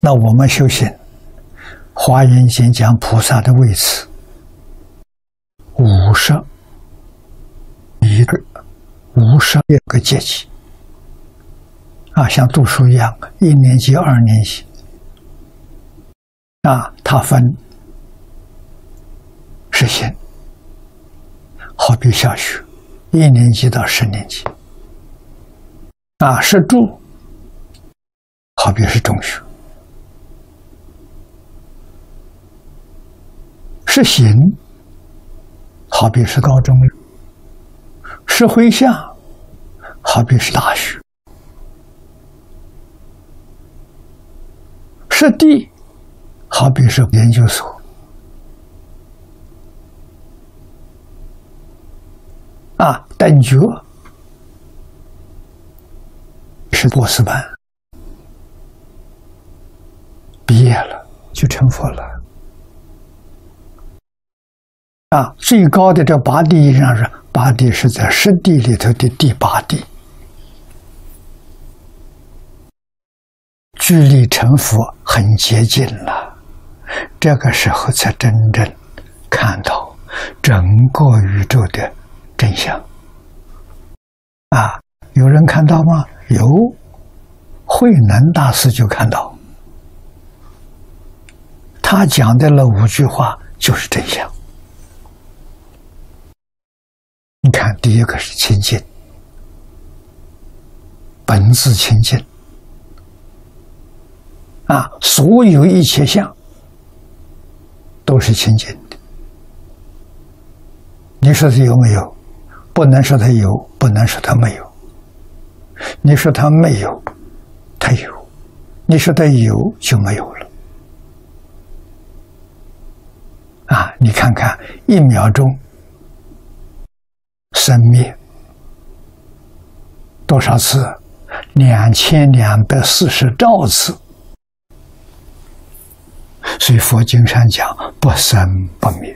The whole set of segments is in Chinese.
那我们修行，《华严经》讲菩萨的位次，五十一个，五十一个阶级，啊，像读书一样，一年级、二年级，啊，它分实行，好比小学一年级到十年级，啊，是住，好比是中学。是行，好比是高中；是回向，好比是大学；是地，好比是研究所；啊，等觉是博士班，毕业了就成佛了。啊，最高的这八地以上是八地，是在十地里头的第八地，距离成佛很接近了。这个时候才真正看到整个宇宙的真相。啊，有人看到吗？有，慧能大师就看到，他讲的那五句话就是真相。你看，第一个是清净，本自清净啊，所有一切相都是清净的。你说它有没有？不能说它有，不能说它没有。你说它没有，它有；你说它有，就没有了。啊，你看看，一秒钟。生灭多少次？两千两百四十兆次。所以佛经上讲不生不灭，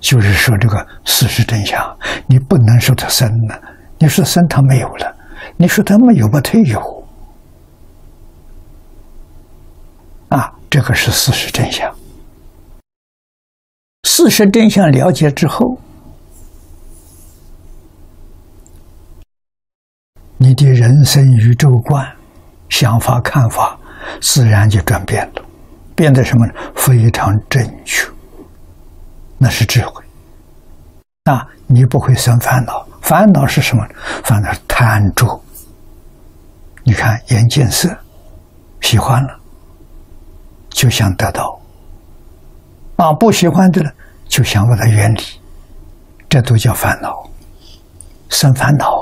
就是说这个事实真相。你不能说它生了，你说生它没有了，你说它没有吧，它有。啊，这个是事实真相。事实真相了解之后。你的人生宇宙观、想法、看法，自然就转变了，变得什么呢？非常正确，那是智慧。那你不会生烦恼，烦恼是什么？烦恼是贪着。你看，眼见色，喜欢了，就想得到；啊，不喜欢的了，就想把它远离。这都叫烦恼，生烦恼！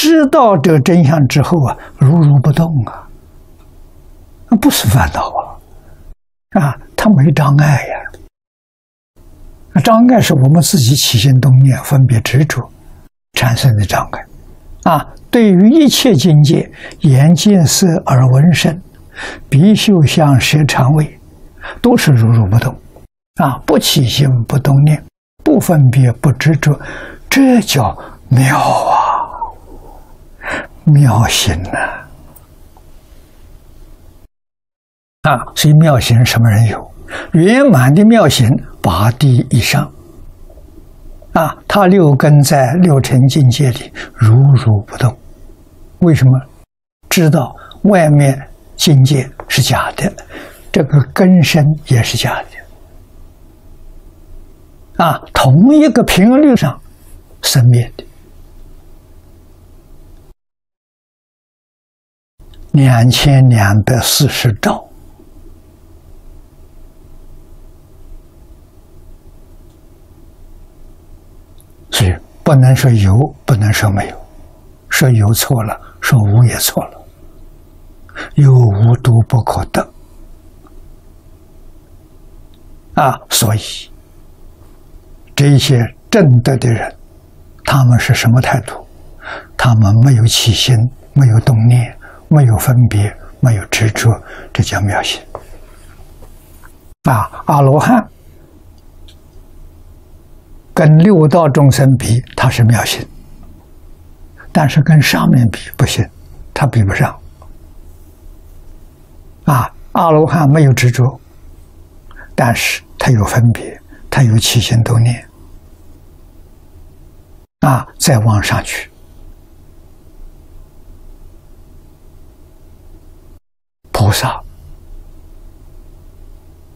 知道这个真相之后啊，如如不动啊，那不是烦恼啊，啊，他没障碍呀。障碍是我们自己起心动念、分别执着产生的障碍啊。对于一切境界，眼见色、耳闻声、鼻嗅香、舌尝味，都是如如不动啊，不起心、不动念、不分别、不执着，这叫妙啊。妙行呐，啊，所以妙行什么人有？圆满的妙行，八地以上，啊，他六根在六尘境界里如如不动。为什么？知道外面境界是假的，这个根身也是假的，啊，同一个频率上生灭的。两千两百四十兆，所以不能说有，不能说没有，说有错了，说无也错了，有无都不可得啊！所以这些正德的人，他们是什么态度？他们没有起心，没有动念。没有分别，没有执着，这叫妙心。啊，阿罗汉跟六道众生比，他是妙心；但是跟上面比不行，他比不上。啊阿罗汉没有执着，但是他有分别，他有起心动念，啊，再往上去，菩萨，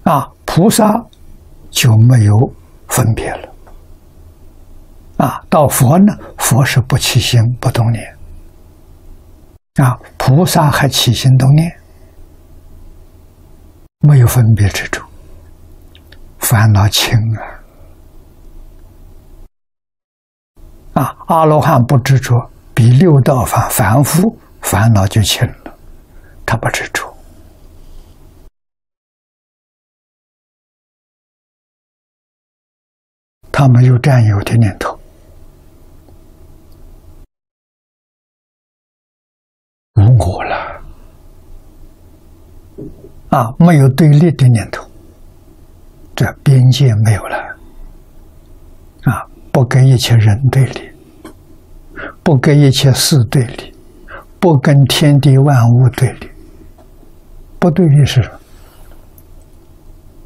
啊，菩萨就没有分别了，啊，到佛呢，佛是不起心不动念，啊，菩萨还起心动念。没有分别之处，烦恼轻啊！啊，阿罗汉不执着，比六道凡凡夫烦恼就轻了，他不执着，他没有占有的念头，无我了。啊，没有对立的念头，这边界没有了。啊，不跟一切人对立，不跟一切事对立，不跟天地万物对立，不对立是什么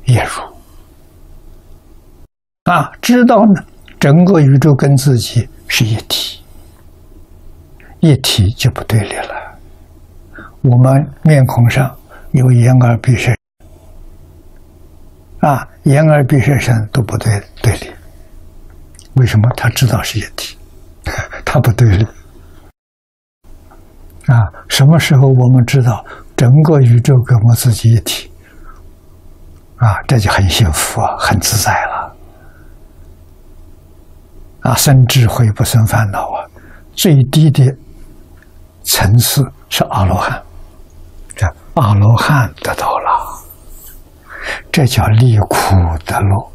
如。啊，知道呢，整个宇宙跟自己是一体，一体就不对立了。我们面孔上。有眼耳鼻舌，啊，眼耳鼻舌身都不对对立。为什么？他知道是一体，他不对立。啊，什么时候我们知道整个宇宙跟我自己一体？啊，这就很幸福啊，很自在了。啊，生智慧不生烦恼啊，最低的层次是阿罗汉。这阿罗汉得到了，这叫离苦得乐，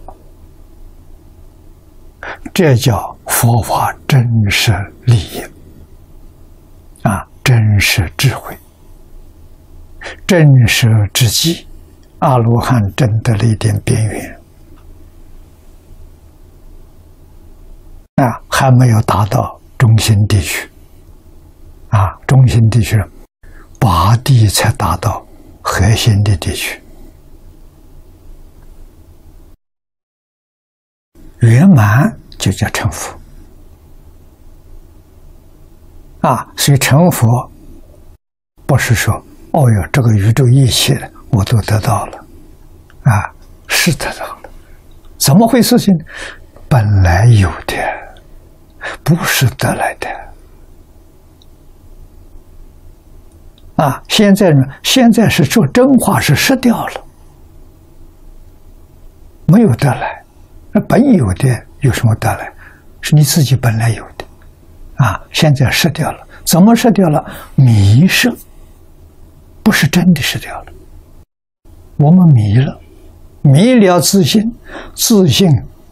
这叫佛法真实利益啊，真实智慧，真实之际，阿罗汉证得了一点边缘啊，还没有达到中心地区啊，中心地区。八地才达到核心的地区，圆满就叫成佛啊！所以成佛不是说哦哟，这个宇宙一切我都得到了啊，是得到了，怎么回事？情本来有的，不是得来的。啊，现在呢？现在是说真话是失掉了，没有得来。那本有的有什么得来？是你自己本来有的，啊，现在失掉了。怎么失掉了？迷失，不是真的失掉了。我们迷了，迷了自信，自信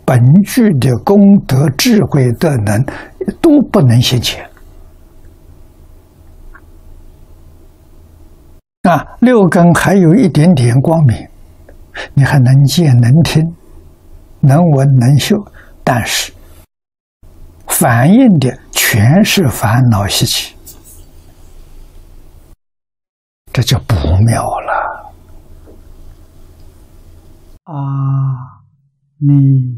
本具的功德、智慧、德能都不能现前。啊，六根还有一点点光明，你还能见、能听、能闻、能嗅，但是反映的全是烦恼习气，这就不妙了。阿弥